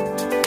Bye.